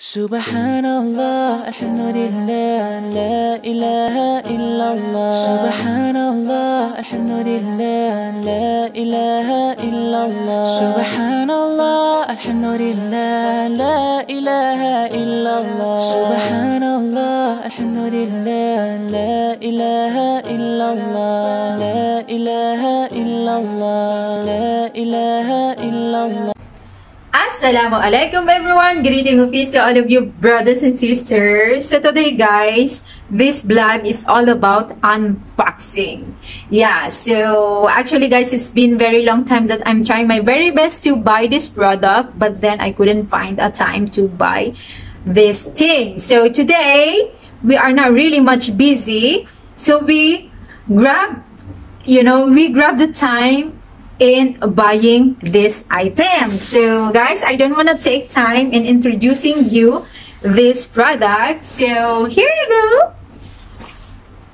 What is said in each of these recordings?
سبحان الله الحمد لله لا إله إلا الله. سبحان الله الحمد لله لا إله إلا الله. سبحان الله الحمد لله لا إله إلا الله. سبحان الله الحمد لله لا إله إلا الله. لا إله إلا الله. لا إله إلا الله. Assalamu alaikum everyone! Greeting of peace to all of you brothers and sisters. So today guys, this vlog is all about unboxing. Yeah, so actually guys, it's been very long time that I'm trying my very best to buy this product, but then I couldn't find a time to buy this thing. So today, we are not really much busy. So we grab, you know, we grab the time in buying this item. So guys, I don't want to take time in introducing you this product. So here you go.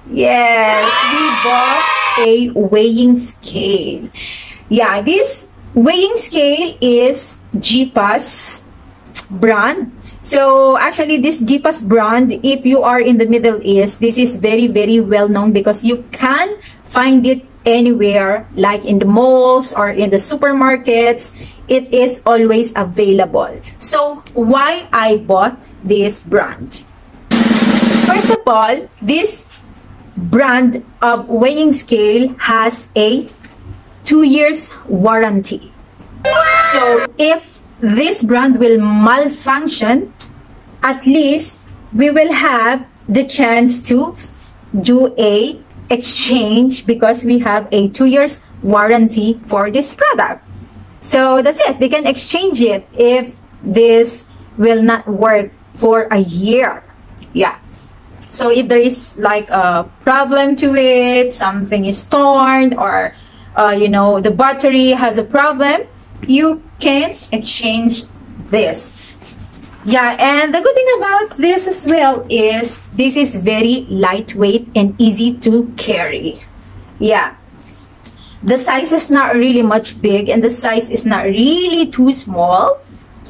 Yes, we bought a weighing scale. Yeah, this weighing scale is Geepas brand. So actually this Geepas brand, if you are in the Middle East, this is very, very well known because you can find it anywhere like in the malls or in the supermarkets it is always available. So why i bought this brand? First of all this brand of weighing scale has a two years warranty. So if this brand will malfunction at least we will have the chance to do a exchange because we have a two years warranty for this product. So that's it. They can exchange it if this will not work for a year. Yeah. So if there is like a problem to it, something is torn or uh, you know the battery has a problem, you can exchange this. Yeah, and the good thing about this as well is this is very lightweight and easy to carry. Yeah. The size is not really much big and the size is not really too small.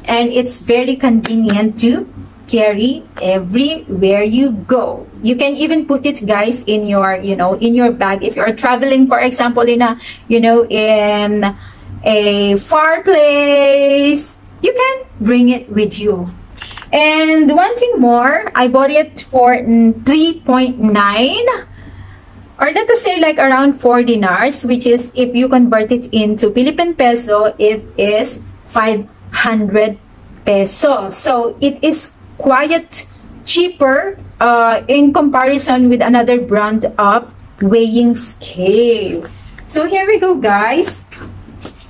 And it's very convenient to carry everywhere you go. You can even put it guys in your, you know, in your bag. If you're traveling, for example, in a, you know, in a far place, you can bring it with you and one thing more, I bought it for 3.9 or let us say like around 4 dinars, which is if you convert it into Philippine peso, it is 500 peso. So it is quite cheaper uh, in comparison with another brand of weighing scale. So here we go guys.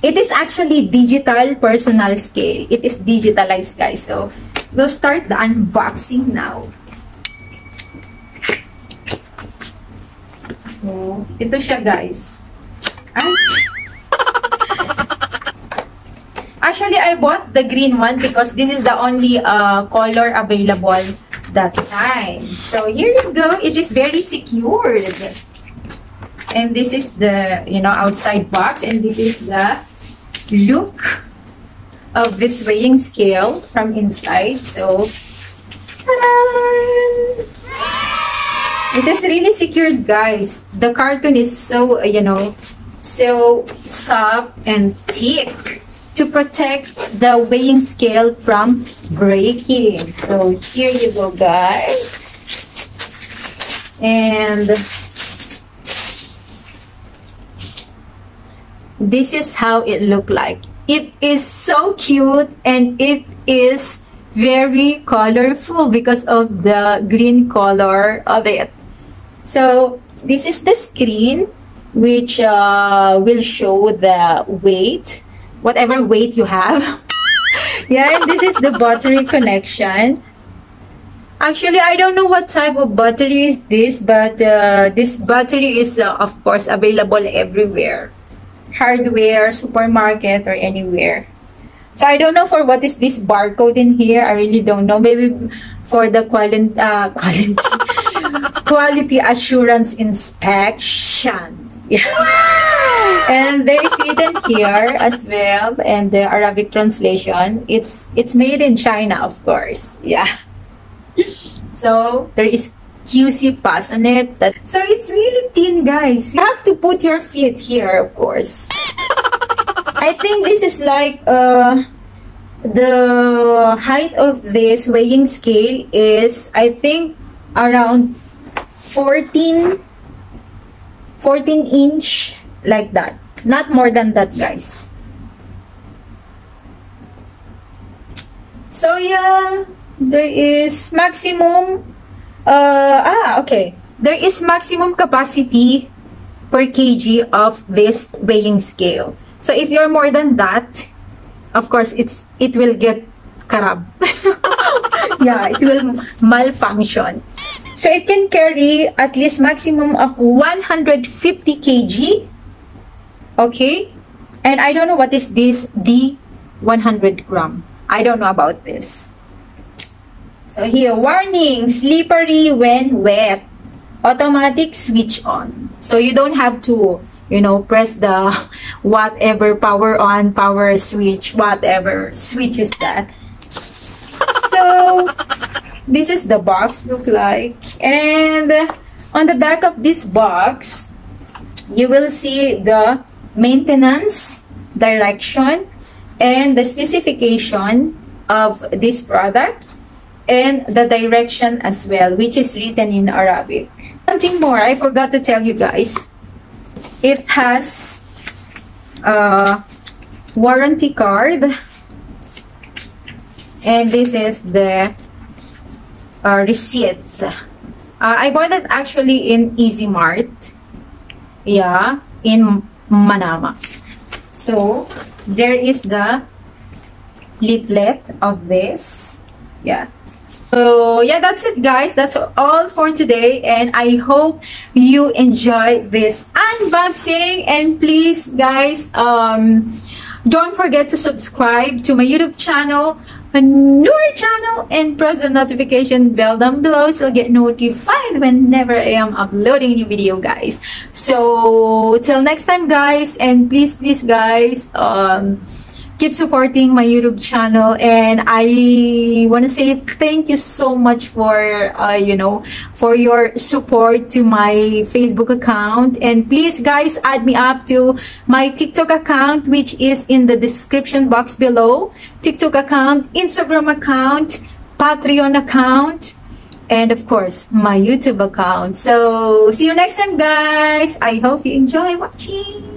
It is actually digital personal scale. It is digitalized guys. So We'll start the unboxing now. So, ito siya guys. Ay. Actually, I bought the green one because this is the only uh, color available that time. So, here you go. It is very secured. And this is the, you know, outside box. And this is the look of this weighing scale from inside. So, It is really secured, guys. The carton is so, you know, so soft and thick to protect the weighing scale from breaking. So, here you go, guys. And this is how it looked like it is so cute and it is very colorful because of the green color of it. So this is the screen which uh, will show the weight, whatever weight you have. yeah, and this is the battery connection. Actually, I don't know what type of battery is this, but uh, this battery is, uh, of course, available everywhere hardware, supermarket, or anywhere. So I don't know for what is this barcode in here. I really don't know. Maybe for the quality, uh, quality, quality assurance inspection. Yeah. and there is written here as well and the Arabic translation it's it's made in China of course yeah so there is QC pass on it. That so it's really thin guys. You have to put your feet here of course. I think this is like uh the height of this weighing scale is I think around 14 14 inch like that. Not more than that guys. So yeah there is maximum uh ah okay. There is maximum capacity per kg of this weighing scale. So if you're more than that of course it's it will get karab. Yeah it will malfunction. So it can carry at least maximum of 150 kg. Okay? And i don't know what is this d 100 gram. I don't know about this so here warning slippery when wet. Automatic switch on. So you don't have to you know press the whatever power on power switch whatever switch is that. So this is the box look like. And on the back of this box you will see the maintenance direction and the specification of this product and the direction as well which is written in Arabic. Something more I forgot to tell you guys. It has a warranty card and this is the uh, receipt. Uh, I bought it actually in Easy Mart. Yeah in Manama. So there is the leaflet of this. Yeah so yeah that's it guys. That's all for today and i hope you enjoy this unboxing. And please guys um don't forget to subscribe to my youtube channel Noor channel and press the notification bell down below so you'll get notified whenever I am uploading a new video guys. So till next time guys and please please guys um keep supporting my YouTube channel and I want to say thank you so much for uh, you know for your support to my Facebook account. And please guys add me up to my TikTok account which is in the description box below. TikTok account Instagram account Patreon account and of course my YouTube account. So see you next time guys. I hope you enjoy watching